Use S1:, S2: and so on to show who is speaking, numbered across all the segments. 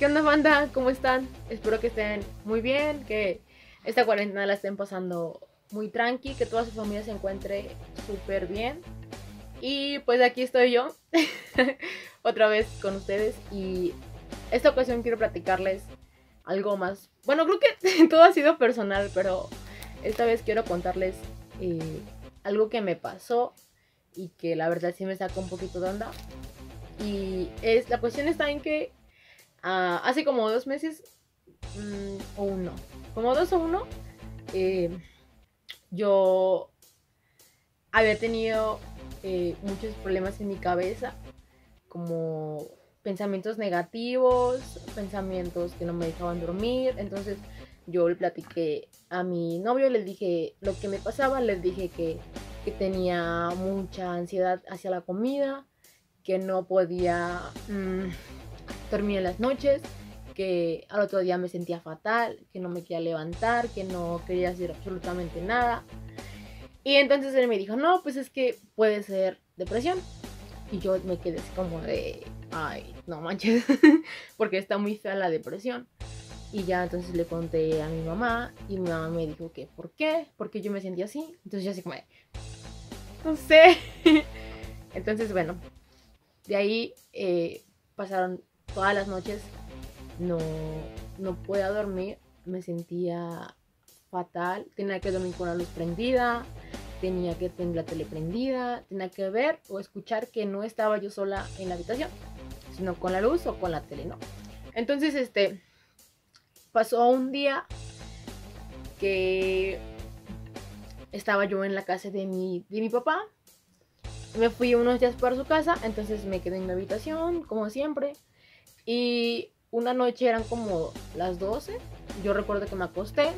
S1: ¿Qué onda, banda? ¿Cómo están? Espero que estén muy bien, que esta cuarentena la estén pasando muy tranqui, que toda su familia se encuentre súper bien. Y pues aquí estoy yo, otra vez con ustedes. Y esta ocasión quiero platicarles algo más. Bueno, creo que todo ha sido personal, pero esta vez quiero contarles eh, algo que me pasó y que la verdad sí me sacó un poquito de onda. Y es, la cuestión está en que ah, hace como dos meses, mm, o uno, como dos o uno, eh, yo había tenido eh, muchos problemas en mi cabeza, como pensamientos negativos, pensamientos que no me dejaban dormir. Entonces yo le platiqué a mi novio, le dije lo que me pasaba, les dije que, que tenía mucha ansiedad hacia la comida, que no podía mm, dormir en las noches, que al otro día me sentía fatal, que no me quería levantar, que no quería hacer absolutamente nada. Y entonces él me dijo, no, pues es que puede ser depresión. Y yo me quedé así como de, ay, no manches, porque está muy fea la depresión. Y ya entonces le conté a mi mamá y mi mamá me dijo que, ¿por qué? Porque yo me sentía así. Entonces yo así como de, no sé. Entonces, bueno, de ahí eh, pasaron todas las noches, no, no podía dormir, me sentía fatal, tenía que dormir con la luz prendida, tenía que tener la tele prendida, tenía que ver o escuchar que no estaba yo sola en la habitación, sino con la luz o con la tele, ¿no? Entonces, este, pasó un día que estaba yo en la casa de mi, de mi papá, me fui unos días para su casa, entonces me quedé en mi habitación, como siempre. Y una noche eran como las 12. Yo recuerdo que me acosté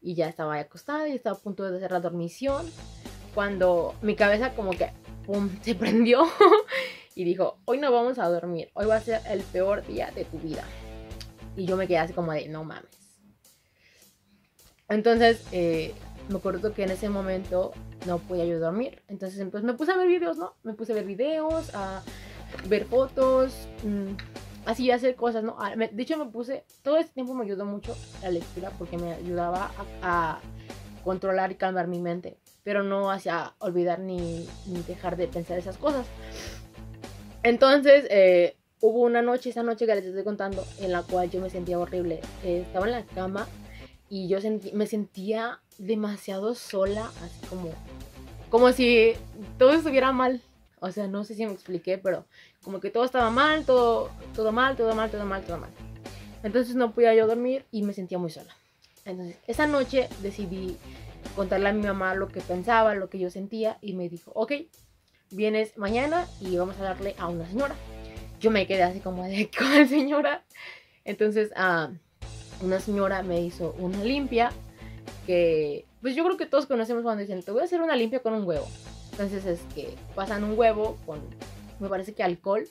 S1: y ya estaba acostada y estaba a punto de hacer la dormición. Cuando mi cabeza como que se prendió y dijo, hoy no vamos a dormir, hoy va a ser el peor día de tu vida. Y yo me quedé así como de, no mames. Entonces, eh, me acuerdo que en ese momento no podía yo dormir. Entonces pues, me puse a ver videos, ¿no? Me puse a ver videos, a ver fotos, mm, así hacer cosas, ¿no? De hecho me puse, todo este tiempo me ayudó mucho la lectura porque me ayudaba a, controlar y calmar mi mente, pero no hacia olvidar ni, dejar de pensar esas cosas. Entonces, eh, hubo una noche, esa noche que les estoy contando, en la cual yo me sentía horrible. Eh, estaba en la cama y yo me sentía demasiado sola, así como, como si todo estuviera mal. O sea, no sé si me expliqué, pero como que todo estaba mal, todo, todo mal, todo mal, todo mal, todo mal. Entonces no podía yo dormir y me sentía muy sola. Entonces, esa noche decidí contarle a mi mamá lo que pensaba, lo que yo sentía y me dijo, ok, vienes mañana y vamos a darle a una señora. Yo me quedé así como de, ¿cuál señora? Entonces, ah, una señora me hizo una limpia que, pues yo creo que todos conocemos cuando dicen, te voy a hacer una limpia con un huevo. Entonces es que pasan un huevo con, me parece que alcohol,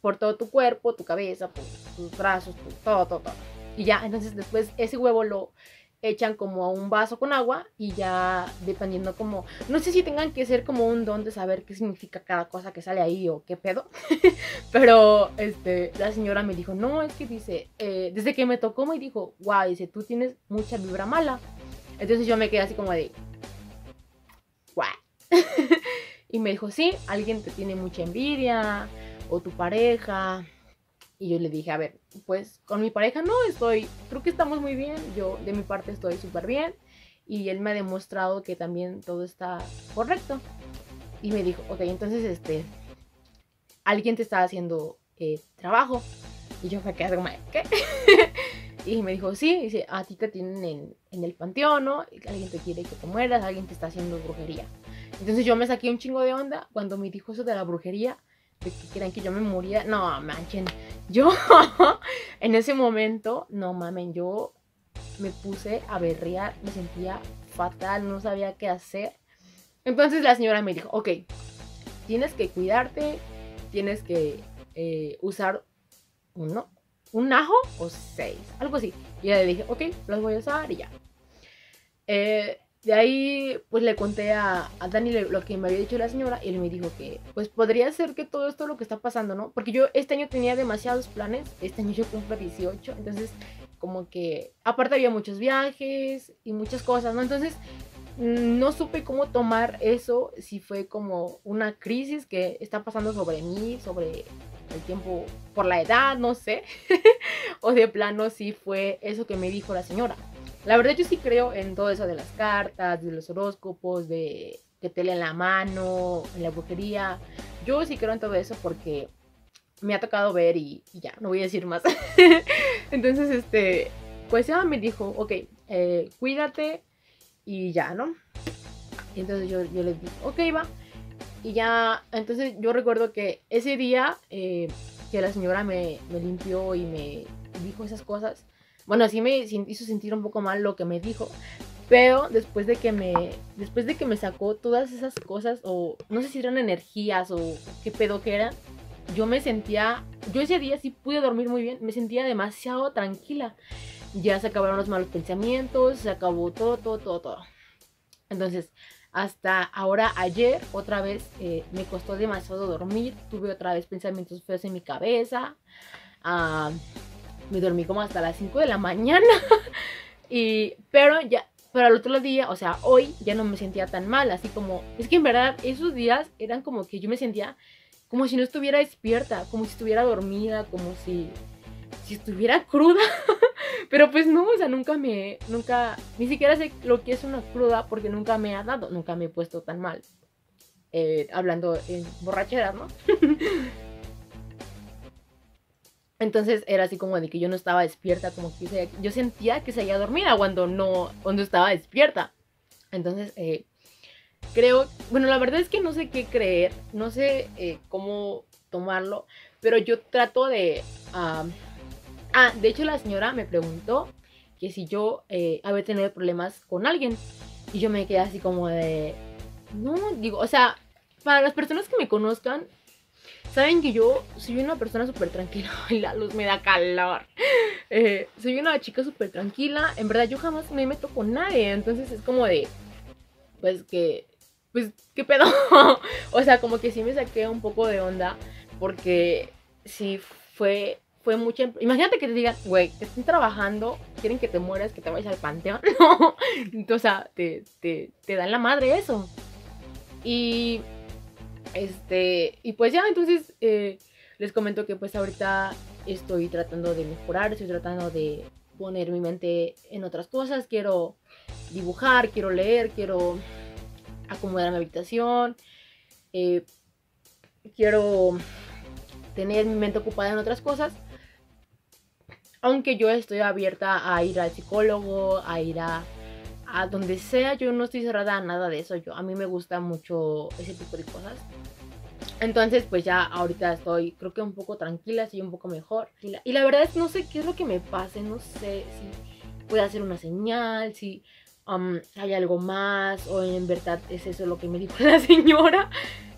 S1: por todo tu cuerpo, tu cabeza, tus brazos, todo, todo, todo. Y ya, entonces después ese huevo lo echan como a un vaso con agua y ya dependiendo como, no sé si tengan que ser como un don de saber qué significa cada cosa que sale ahí o qué pedo, pero este, la señora me dijo, no, es que dice, eh, desde que me tocó me dijo, wow, dice, tú tienes mucha vibra mala. Entonces yo me quedé así como de. y me dijo, sí, alguien te tiene mucha envidia o tu pareja y yo le dije, a ver, pues con mi pareja no estoy, creo que estamos muy bien, yo de mi parte estoy súper bien y él me ha demostrado que también todo está correcto. Y me dijo, ok, entonces este, alguien te está haciendo eh, trabajo. Y yo me quedé como, ¿qué? y me dijo, sí, dice, a ti te tienen en, el panteón, ¿no? Alguien te quiere que te mueras, alguien te está haciendo brujería. Entonces yo me saqué un chingo de onda cuando me dijo eso de la brujería de que quieran que yo me moría. No, manchen. Yo, en ese momento, no mamen, yo me puse a berrear, me sentía fatal, no sabía qué hacer. Entonces la señora me dijo, ok, tienes que cuidarte, tienes que eh, usar uno, un ajo o seis, algo así. Y le dije, ok, los voy a usar y ya. Eh, de ahí, pues le conté a, a Dani lo que me había dicho la señora y él me dijo que, pues podría ser que todo esto lo que está pasando, ¿no? Porque yo este año tenía demasiados planes, este año yo cumplo 18, entonces como que, aparte había muchos viajes y muchas cosas, ¿no? Entonces no supe cómo tomar eso, si fue como una crisis que está pasando sobre mí, sobre el tiempo, por la edad, no sé, o de plano si fue eso que me dijo la señora. La verdad yo sí creo en todo eso de las cartas, de los horóscopos, de que te leen la mano, en la brujería. Yo sí creo en todo eso porque me ha tocado ver y, ya, no voy a decir más. Entonces, este, pues ella me dijo, ok, eh, cuídate y ya, ¿no? Y entonces yo, yo le dije, ok, va. Y ya, entonces yo recuerdo que ese día eh, que la señora me, limpió y me dijo esas cosas, bueno, así me hizo sentir un poco mal lo que me dijo. Pero después de que me. Después de que me sacó todas esas cosas. O no sé si eran energías o qué pedo que eran. Yo me sentía. Yo ese día sí pude dormir muy bien. Me sentía demasiado tranquila. Ya se acabaron los malos pensamientos. Se acabó todo, todo, todo, todo. Entonces, hasta ahora, ayer, otra vez, eh, me costó demasiado dormir. Tuve otra vez pensamientos feos en mi cabeza. Ah me dormí como hasta las 5 de la mañana. y, pero ya, pero otro día, o sea, hoy ya no me sentía tan mal, así como, es que en verdad esos días eran como que yo me sentía como si no estuviera despierta, como si estuviera dormida, como si, si estuviera cruda. Pero pues no, o sea, nunca me, nunca, ni siquiera sé lo que es una cruda porque nunca me ha dado, nunca me he puesto tan mal. Eh, hablando en borrachera, ¿no? Entonces era así como de que yo no estaba despierta, como que yo sentía que seguía dormida cuando no, cuando estaba despierta. Entonces, eh, creo, bueno, la verdad es que no sé qué creer, no sé eh, cómo tomarlo, pero yo trato de... ah, de hecho la señora me preguntó que si yo eh, había tenido problemas con alguien. Y yo me quedé así como de... No, digo, o sea, para las personas que me conozcan, Saben que yo soy una persona súper tranquila. La luz me da calor. Eh, soy una chica súper tranquila. En verdad, yo jamás me meto con nadie. Entonces es como de. Pues que. Pues, ¿qué pedo? o sea, como que sí me saqué un poco de onda. Porque sí fue. Fue mucha. Imagínate que te digan, güey, que estén trabajando, quieren que te mueras, que te vayas al panteón. No. o sea, te, te, te dan la madre eso. Y este, y pues ya, entonces eh, les comento que pues ahorita estoy tratando de mejorar, estoy tratando de poner mi mente en otras cosas, quiero dibujar, quiero leer, quiero acomodar mi habitación, eh, quiero tener mi mente ocupada en otras cosas. Aunque yo estoy abierta a ir al psicólogo, a ir a, a donde sea, yo no estoy cerrada a nada de eso. Yo, a mí me gusta mucho ese tipo de cosas. Entonces, pues ya ahorita estoy, creo que un poco tranquila, estoy un poco mejor. Y la, verdad es no sé qué es lo que me pase, no sé si puede hacer una señal, si um, hay algo más, o en verdad es eso lo que me dijo la señora.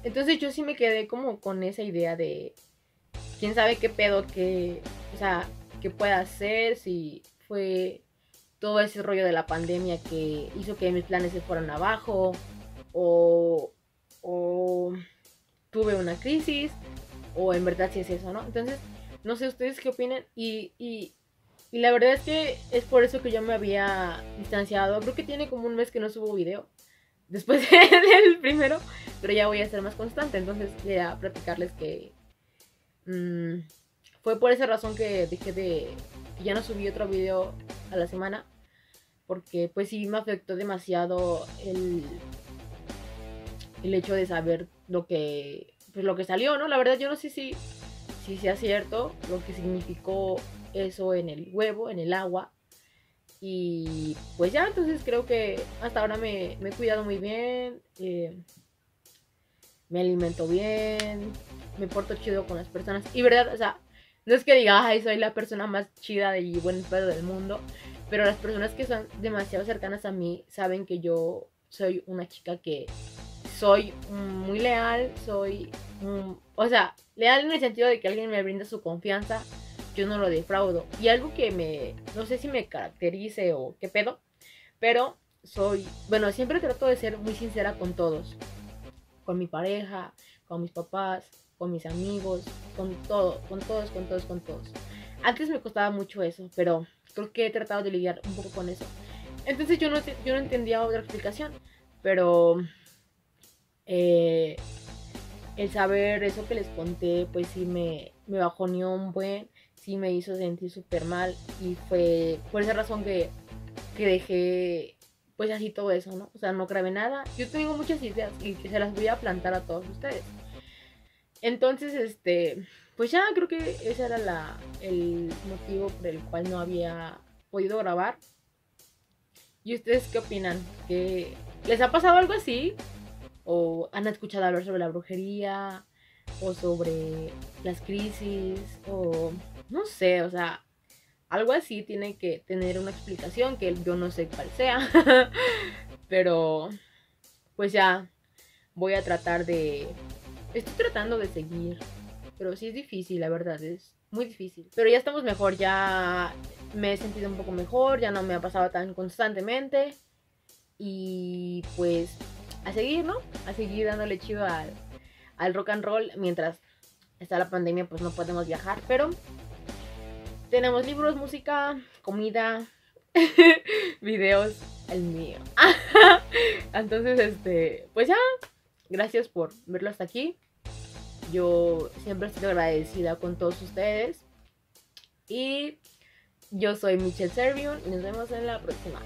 S1: Entonces yo sí me quedé como con esa idea de quién sabe qué pedo que, o sea, qué puede hacer, si fue todo ese rollo de la pandemia que hizo que mis planes se fueran abajo, o, o tuve una crisis o en verdad si es eso, ¿no? Entonces, no sé ustedes qué opinan y, y, y, la verdad es que es por eso que yo me había distanciado. Creo que tiene como un mes que no subo video después del primero, pero ya voy a ser más constante. Entonces, voy a platicarles que mmm, fue por esa razón que dejé de, que ya no subí otro video a la semana, porque pues sí me afectó demasiado el el hecho de saber lo que, pues, lo que salió, ¿no? La verdad yo no sé si, si sea cierto lo que significó eso en el huevo, en el agua. Y pues ya, entonces creo que hasta ahora me, he cuidado muy bien. Eh, me alimento bien. Me porto chido con las personas. Y verdad, o sea, no es que diga, ay, soy la persona más chida y buen pedo del mundo. Pero las personas que son demasiado cercanas a mí saben que yo soy una chica que soy muy leal, soy, o sea, leal en el sentido de que alguien me brinda su confianza, yo no lo defraudo. Y algo que me, no sé si me caracterice o qué pedo, pero soy, bueno, siempre trato de ser muy sincera con todos, con mi pareja, con mis papás, con mis amigos, con todo, con todos, con todos, con todos. Antes me costaba mucho eso, pero creo que he tratado de lidiar un poco con eso. Entonces yo no, yo no entendía otra explicación, pero eh, el saber eso que les conté, pues sí me, me bajoneó un buen, sí me hizo sentir súper mal y fue por esa razón que, que dejé pues así todo eso, ¿no? O sea, no grabé nada. Yo tengo muchas ideas y que se las voy a plantar a todos ustedes. Entonces, este, pues ya creo que ese era la, el motivo por el cual no había podido grabar. ¿Y ustedes qué opinan? ¿Que ¿Les ha pasado algo así? ¿O han escuchado hablar sobre la brujería? ¿O sobre las crisis? ¿O no sé? O sea, algo así tiene que tener una explicación que yo no sé cuál sea. Pero, pues ya, voy a tratar de Estoy tratando de seguir, pero sí es difícil, la verdad, es muy difícil. Pero ya estamos mejor, ya me he sentido un poco mejor, ya no me ha pasado tan constantemente. Y pues a seguir, ¿no? A seguir dándole chivo al, al rock and roll mientras está la pandemia, pues no podemos viajar, pero tenemos libros, música, comida, videos, el mío. Entonces, este, pues ya, gracias por verlo hasta aquí. Yo siempre estoy agradecida con todos ustedes. Y yo soy Michelle Servion y nos vemos en la próxima.